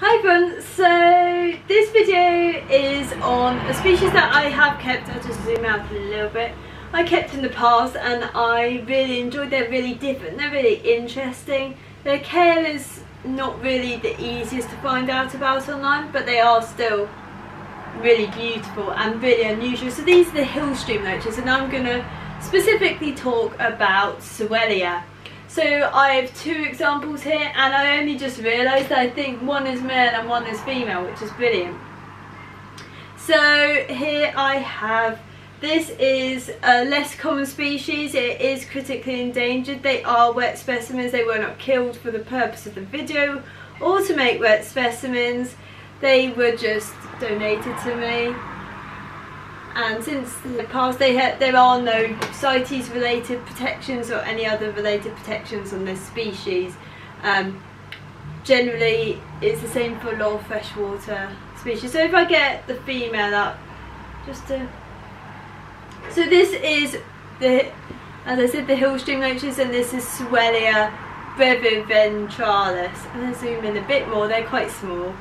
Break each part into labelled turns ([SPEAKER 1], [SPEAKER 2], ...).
[SPEAKER 1] Hi everyone, so this video is on a species that I have kept, I'll just zoom out a little bit, I kept in the past and I really enjoyed, they're really different, they're really interesting. Their care is not really the easiest to find out about online, but they are still really beautiful and really unusual. So these are the hill stream loaches and I'm going to specifically talk about Sewellia. So I have two examples here and I only just realised I think one is male and one is female which is brilliant. So here I have, this is a less common species, it is critically endangered, they are wet specimens, they were not killed for the purpose of the video or to make wet specimens, they were just donated to me and since the past they there are no CITES related protections or any other related protections on this species. Um, generally it's the same for a lot of freshwater species. So if I get the female up, just to... So this is the, as I said, the hill stream loaches and this is Sewellia breviventralis. And then zoom in a bit more, they're quite small.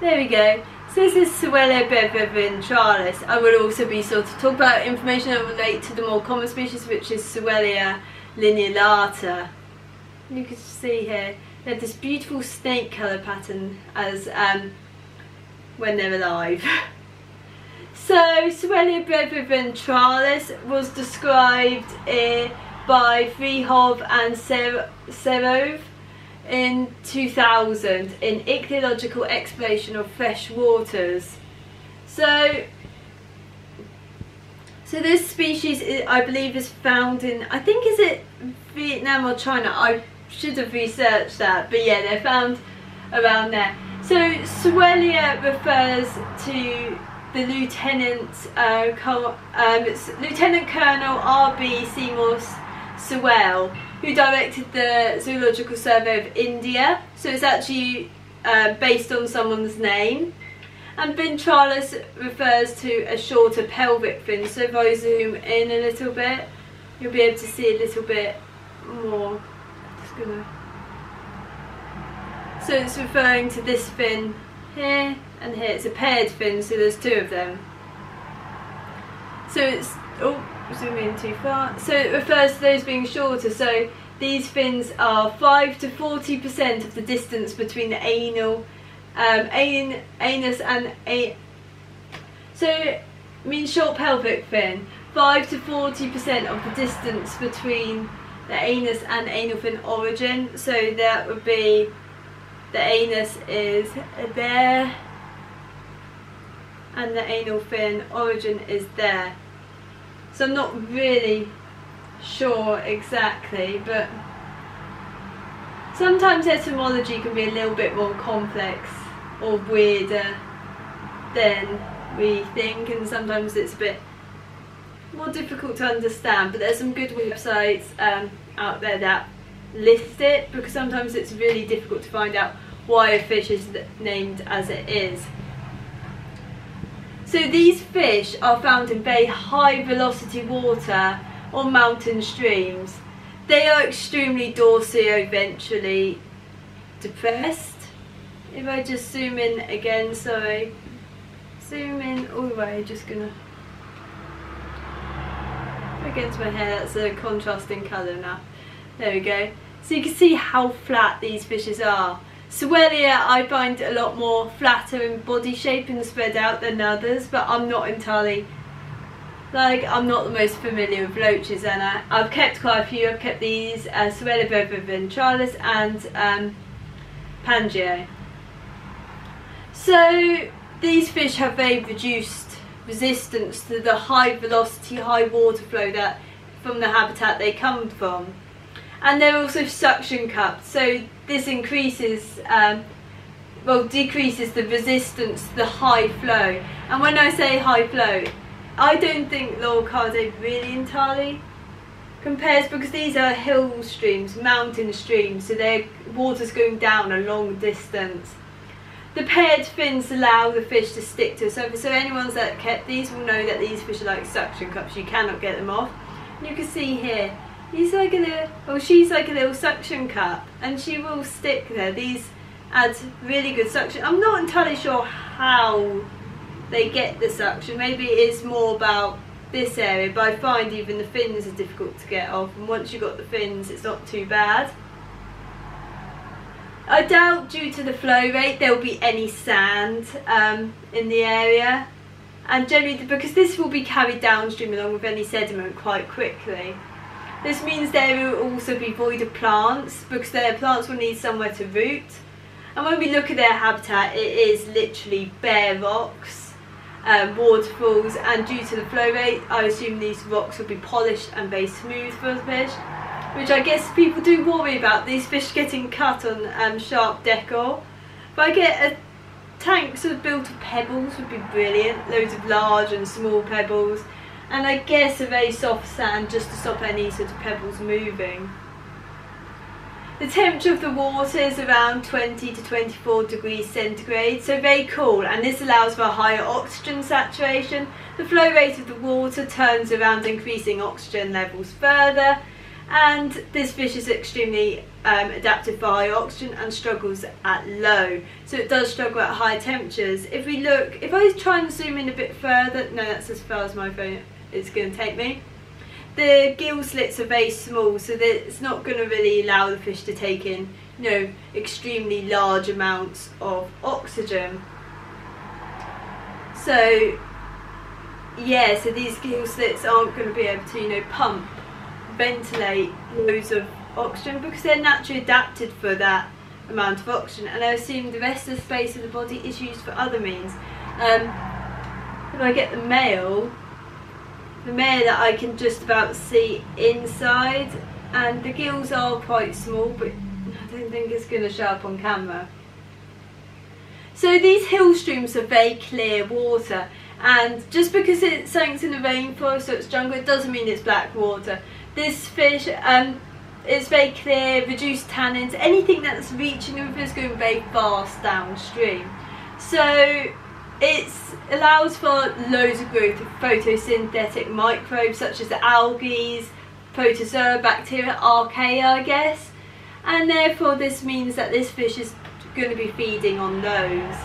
[SPEAKER 1] There we go. So this is Sewellia breviventralis. I will also be sort of talk about information that relate to the more common species which is Sewellia lineata. You can see here they have this beautiful snake colour pattern as um, when they're alive. so Sewellia breviventralis was described uh, by Freyhof and Serov in 2000 in ichthyological exploration of fresh waters. So, so this species I believe is found in, I think is it Vietnam or China? I should have researched that, but yeah, they're found around there. So Sewellia refers to the Lieutenant, uh, um, Lieutenant Colonel R.B. Seymour Sewell, who directed the Zoological Survey of India. So it's actually uh, based on someone's name. And ventralis refers to a shorter pelvic fin. So if I zoom in a little bit, you'll be able to see a little bit more. Gonna. So it's referring to this fin here and here. It's a paired fin, so there's two of them. So it's oh zoom in too far. So it refers to those being shorter. So these fins are 5 to 40% of the distance between the anal, um, an, anus and a. So it means short pelvic fin. 5 to 40% of the distance between the anus and anal fin origin. So that would be the anus is there and the anal fin origin is there. So I'm not really sure exactly, but sometimes etymology can be a little bit more complex or weirder than we think and sometimes it's a bit more difficult to understand but there's some good websites um, out there that list it because sometimes it's really difficult to find out why a fish is named as it is. So these fish are found in very high velocity water or mountain streams. They are extremely dorsio-ventrally depressed. If I just zoom in again, sorry. Zoom in all the way, just gonna against my hair, that's a contrasting colour now. There we go. So you can see how flat these fishes are. Sewellia I find a lot more flatter in body shape and spread out than others, but I'm not entirely, like, I'm not the most familiar with loaches and I, have kept quite a few. I've kept these, uh, Sewellia breviventralis and um, Pangio. So, these fish have very reduced resistance to the high velocity, high water flow that from the habitat they come from and they're also suction cupped so this increases um, well decreases the resistance the high flow and when I say high flow I don't think Loricade really entirely compares because these are hill streams, mountain streams so their water's going down a long distance. The paired fins allow the fish to stick to a surface so anyone that kept these will know that these fish are like suction cups, you cannot get them off. And you can see here He's like a little, well she's like a little suction cup and she will stick there. These add really good suction. I'm not entirely sure how they get the suction. Maybe it is more about this area, but I find even the fins are difficult to get off. And once you've got the fins, it's not too bad. I doubt due to the flow rate there will be any sand um, in the area and generally because this will be carried downstream along with any sediment quite quickly. This means there will also be void of plants because their plants will need somewhere to root and when we look at their habitat it is literally bare rocks, um, waterfalls and due to the flow rate I assume these rocks will be polished and very smooth for the fish which I guess people do worry about these fish getting cut on um, sharp decor. But I get a tank sort of built of pebbles would be brilliant, loads of large and small pebbles, and I guess a very soft sand just to stop any sort of pebbles moving. The temperature of the water is around 20 to 24 degrees centigrade, so very cool, and this allows for a higher oxygen saturation. The flow rate of the water turns around increasing oxygen levels further, and this fish is extremely um, adapted for high oxygen and struggles at low so it does struggle at high temperatures if we look if I try and zoom in a bit further no that's as far as my phone is going to take me. The gill slits are very small so that it's not going to really allow the fish to take in you know extremely large amounts of oxygen. So yeah so these gill slits aren't going to be able to you know pump ventilate loads of oxygen because they're naturally adapted for that amount of oxygen. And I assume the rest of the space of the body is used for other means. Um, if I get the male, the male that I can just about see inside and the gills are quite small but I don't think it's going to show up on camera. So these hill streams are very clear water and just because it sinks in the rainforest it's jungle it doesn't mean it's black water this fish um, is very clear, reduced tannins, anything that's reaching the river is going very fast downstream. So it allows for loads of growth of photosynthetic microbes such as the algae, protozoa, bacteria, archaea I guess. And therefore this means that this fish is going to be feeding on those.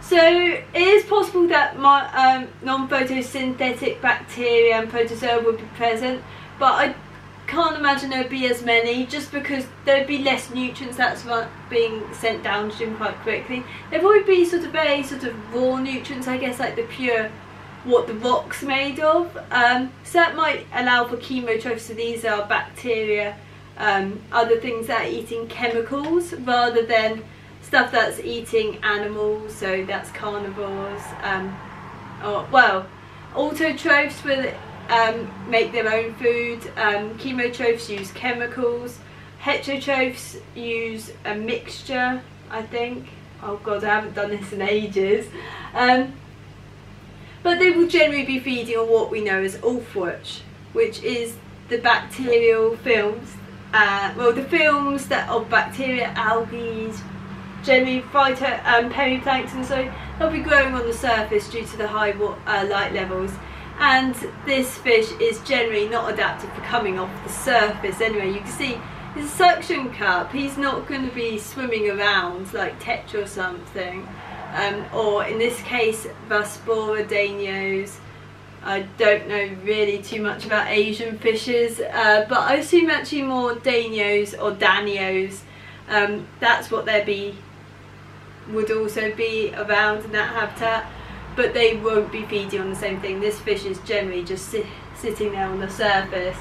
[SPEAKER 1] So it is possible that um, non-photosynthetic bacteria and protozoa would be present, but I can't imagine there would be as many just because there would be less nutrients that's being sent downstream quite quickly. There would be sort of very sort of raw nutrients, I guess, like the pure what the rock's made of. Um, so that might allow for chemotrophs, so these are bacteria, um, other things that are eating chemicals rather than stuff that's eating animals, so that's carnivores. Um, or, well, autotrophs will um, make their own food. Um, chemotrophs use chemicals. Heterotrophs use a mixture, I think. Oh god, I haven't done this in ages. Um, but they will generally be feeding on what we know as aufwuchs, which is the bacterial films. Uh, well, the films that of bacteria, algae, generally phyto, um, periplankton, so they'll be growing on the surface due to the high uh, light levels. And this fish is generally not adapted for coming off the surface anyway. You can see his suction cup, he's not going to be swimming around like tetra or something. Um, or in this case, Rasbora danios. I don't know really too much about Asian fishes, uh, but I assume actually more danios or danios. Um, that's what they'd be would also be around in that habitat but they won't be feeding on the same thing. This fish is generally just si sitting there on the surface.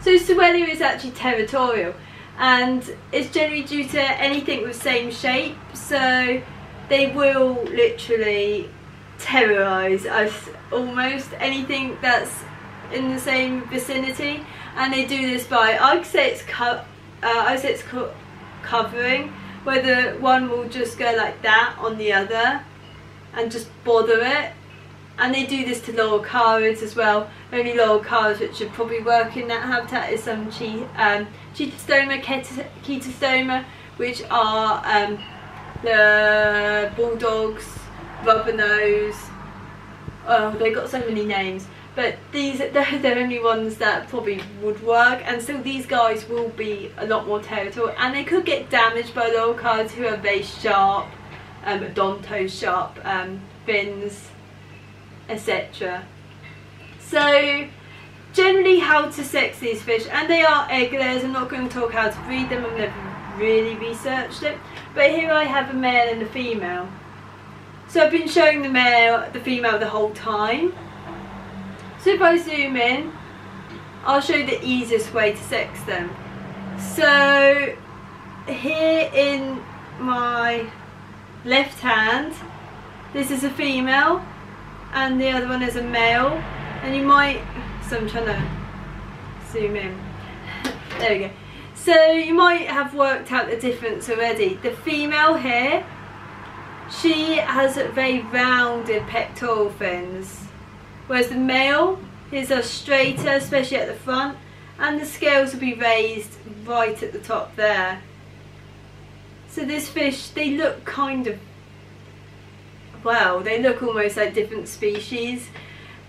[SPEAKER 1] So Sewellia is actually territorial and it's generally due to anything with same shape so they will literally terrorise us almost anything that's in the same vicinity and they do this by I'd say it's co uh, I'd say it's co covering whether one will just go like that on the other and just bother it. And they do this to loricariids as well only loricariids which should probably work in that habitat is some che um, Chaetostoma, chaetostoma which are um, the bulldogs, rubber nose. Oh they got so many names. But these they're the only ones that probably would work. And so these guys will be a lot more territorial. And they could get damaged by little cards who are very sharp um, Donto sharp um, fins etc so generally how to sex these fish and they are egg layers I'm not going to talk how to breed them I've never really researched it but here I have a male and a female. So I've been showing the male the female the whole time. So if I zoom in, I'll show you the easiest way to sex them. So here in my left hand, this is a female and the other one is a male. And you might, so I'm trying to zoom in. There we go. So you might have worked out the difference already. The female here, she has very rounded pectoral fins whereas the male is a straighter, especially at the front, and the scales will be raised right at the top there. So this fish, they look kind of, well, they look almost like different species.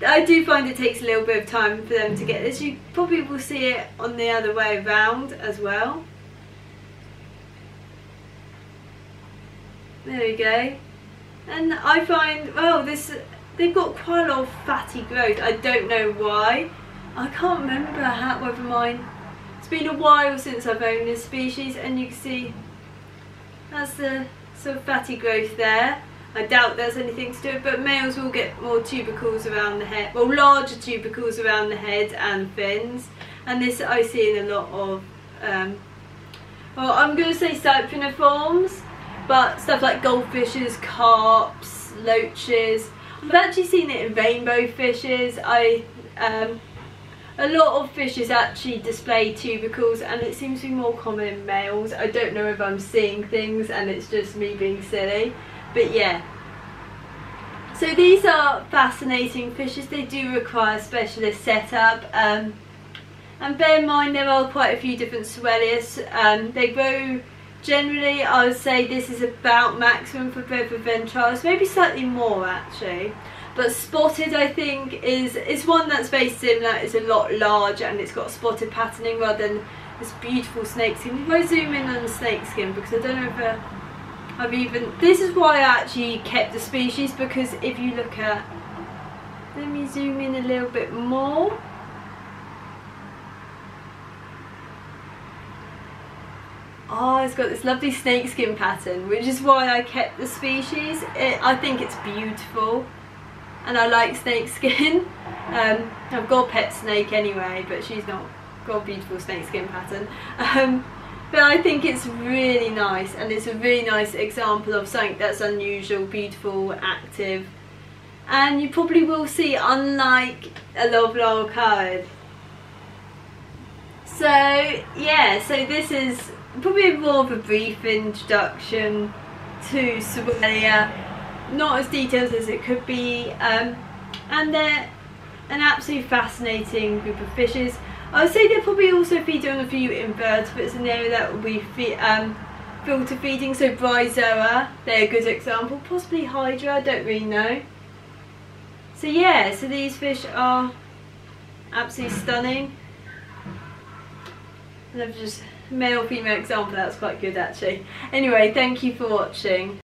[SPEAKER 1] I do find it takes a little bit of time for them to get this. You probably will see it on the other way around as well. There we go. And I find, well, this they've got quite a lot of fatty growth. I don't know why. I can't remember how, whether mine... It's been a while since I've owned this species and you can see that's the sort of fatty growth there. I doubt there's anything to do it, but males will get more tubercles around the head, well larger tubercles around the head and fins. And this I see in a lot of, um, well I'm going to say forms, but stuff like goldfishes, carps, loaches, I've actually seen it in rainbow fishes. I um, a lot of fishes actually display tubercles and it seems to be more common in males. I don't know if I'm seeing things and it's just me being silly. But yeah. So these are fascinating fishes. They do require specialist setup. Um, and bear in mind there are quite a few different Sewellias. Um, they grow Generally, I would say this is about maximum for both of ventralis, maybe slightly more actually. But spotted, I think, is is one that's very similar. It's a lot larger and it's got spotted patterning rather than this beautiful snakeskin. If I zoom in on the snakeskin, because I don't know if uh, I've even... This is why I actually kept the species, because if you look at... Let me zoom in a little bit more. Oh, it's got this lovely snakeskin pattern, which is why I kept the species. It, I think it's beautiful, and I like snakeskin. Um, I've got a pet snake anyway, but she's not got a beautiful snakeskin pattern. Um, but I think it's really nice, and it's a really nice example of something that's unusual, beautiful, active. And you probably will see, unlike a Laurel card. So, yeah, so this is probably more of a brief introduction to Sewellia, not as detailed as it could be, um, and they're an absolutely fascinating group of fishes. I would say they're probably also feeding on a few invertebrates in the area that will be fe um, filter feeding, so Bryozoa, they're a good example, possibly Hydra, I don't really know. So yeah, so these fish are absolutely stunning. And I've just male female example that's quite good actually anyway thank you for watching